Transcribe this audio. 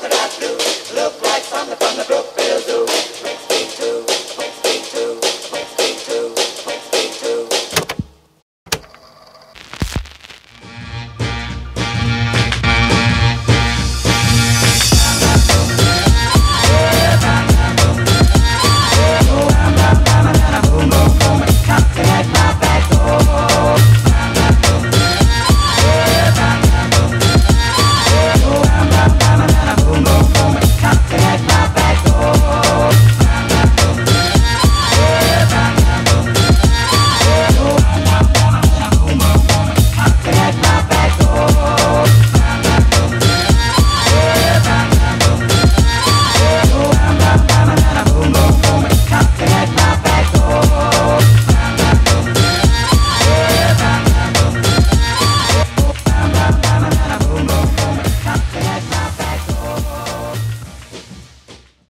coconut blue. Look